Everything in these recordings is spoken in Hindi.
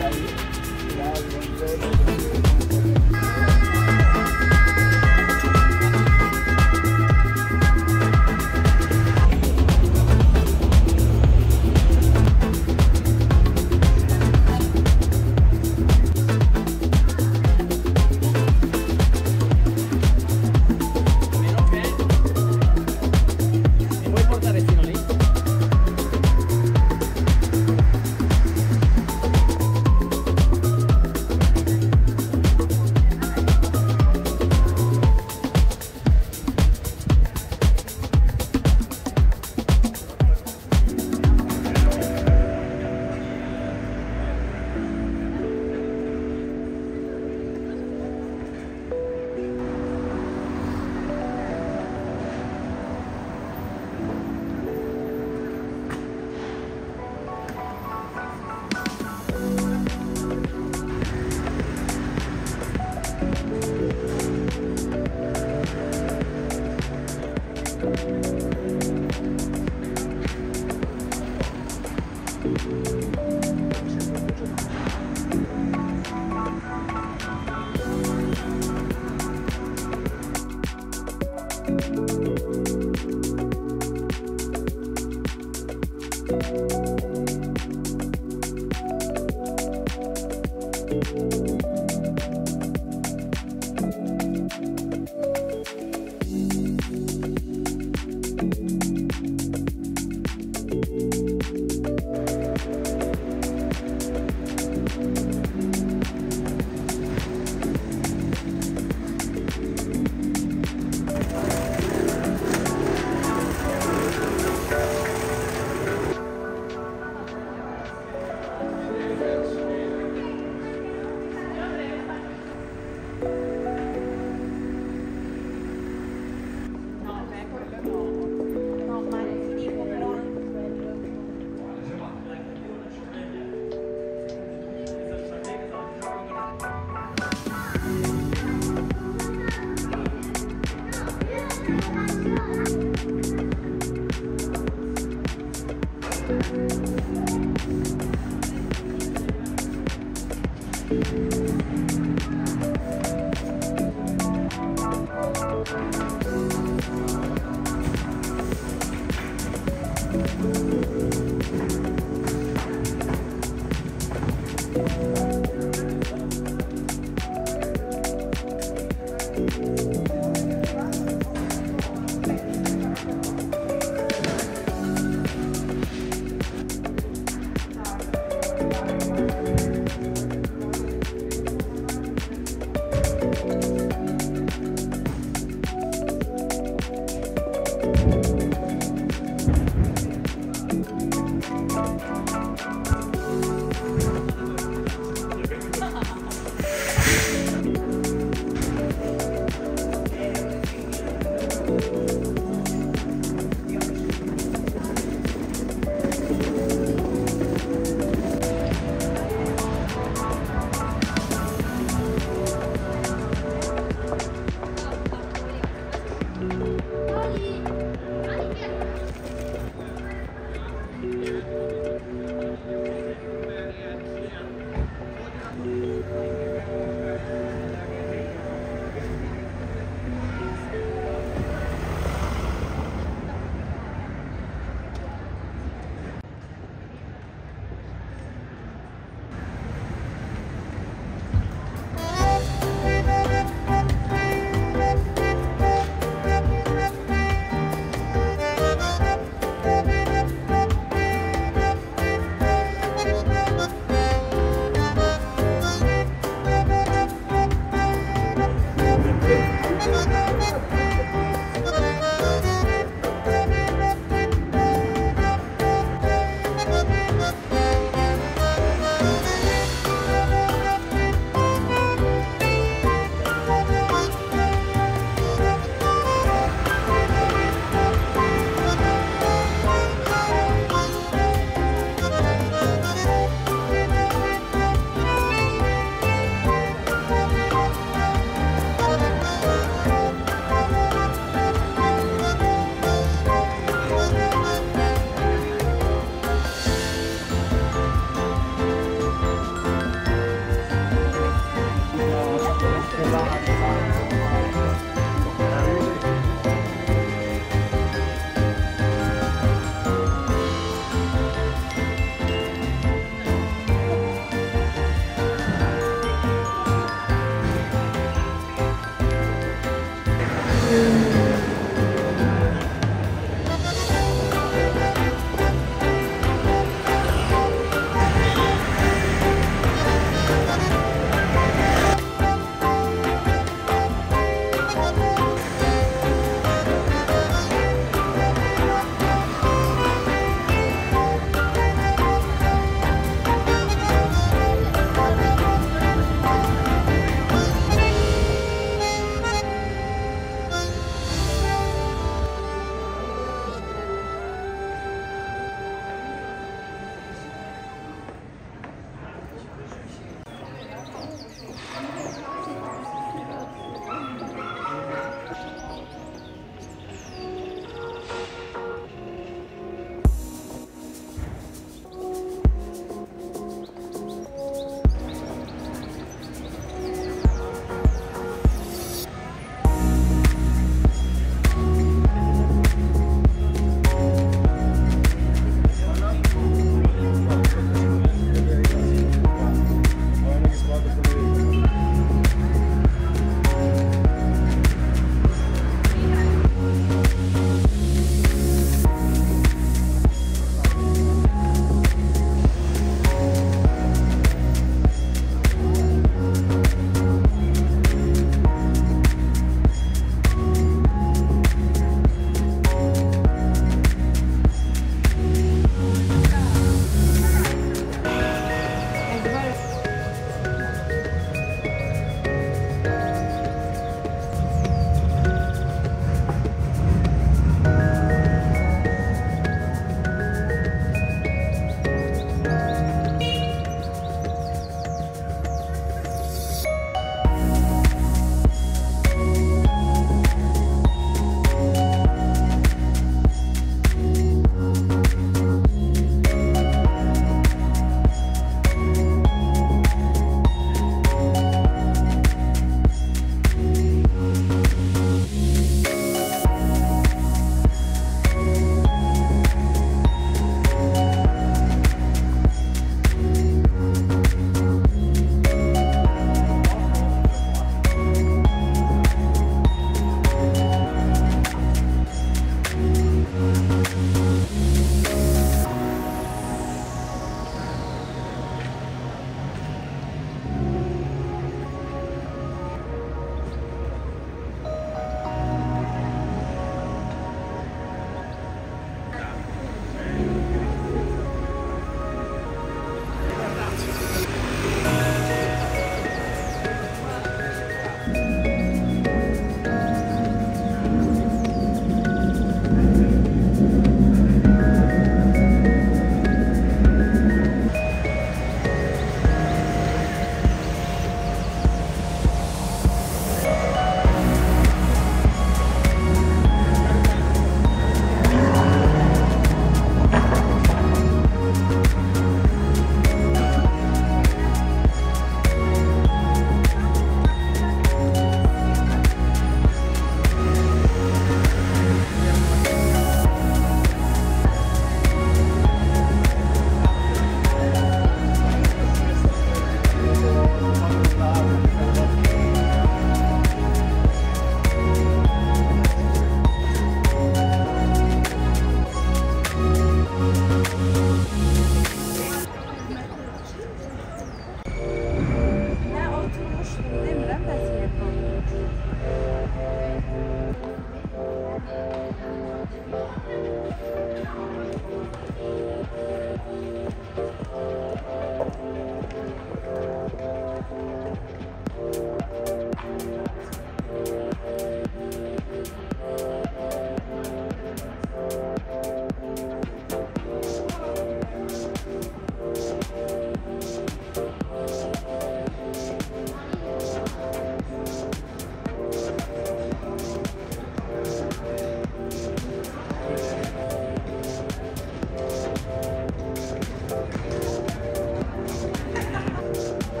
चाहिए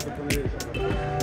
Obrigado por isso.